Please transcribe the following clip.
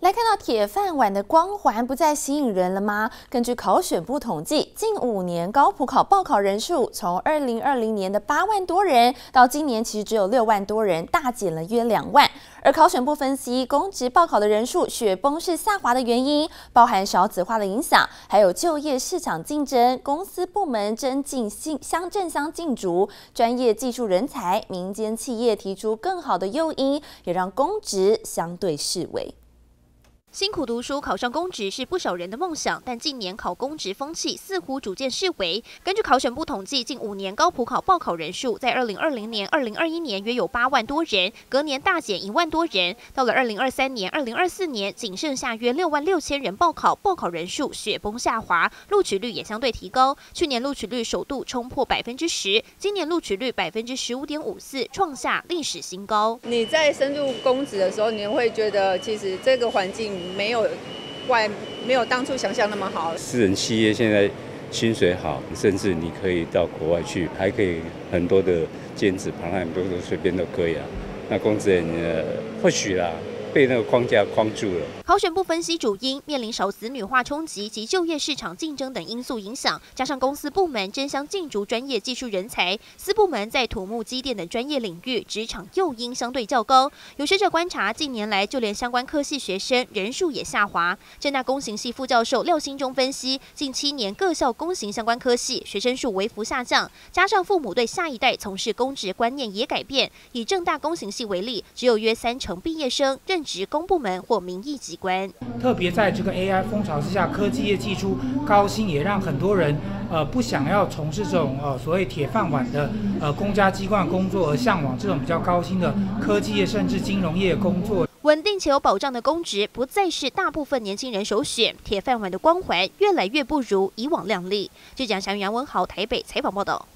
来看到铁饭碗的光环不再吸引人了吗？根据考选部统计，近五年高普考报考人数从二零二零年的八万多人，到今年其实只有六万多人，大减了约两万。而考选部分析，公职报考的人数雪崩式下滑的原因，包含少子化的影响，还有就业市场竞争、公司部门增进新乡镇乡竞逐、专业技术人才、民间企业提出更好的诱因，也让公职相对示威。辛苦读书考上公职是不少人的梦想，但近年考公职风气似乎逐渐式微。根据考选部统计，近五年高普考报考人数在二零二零年、二零二一年约有八万多人，隔年大减一万多人。到了二零二三年、二零二四年，仅剩下约六万六千人报考，报考人数雪崩下滑，录取率也相对提高。去年录取率首度冲破百分之十，今年录取率百分之十五点五四，创下历史新高。你在深入公职的时候，你会觉得其实这个环境。没有外没有当初想象那么好。私人企业现在薪水好，甚至你可以到国外去，还可以很多的兼职，旁很多都随便都可以啊。那工资也，或许啦。被那个框架框住了。考选部分析主因，面临少子女化冲击及就业市场竞争等因素影响，加上公司部门争相竞逐专业技术人才，私部门在土木机电等专业领域职场诱因相对较高。有学者观察，近年来就连相关科系学生人数也下滑。正大工行系副教授廖新忠分析，近七年各校工行相关科系学生数微幅下降，加上父母对下一代从事公职观念也改变。以正大工行系为例，只有约三成毕业生认。职公部门或民意机关，特别在这个 AI 风潮之下，科技业技出高薪，也让很多人呃不想要从事这种呃所谓铁饭碗的呃公家机关工作，而向往这种比较高薪的科技业甚至金融业工作。稳定且有保障的公职不再是大部分年轻人首选，铁饭碗的光环越来越不如以往亮丽。记者杨祥、杨文豪台北采访报道。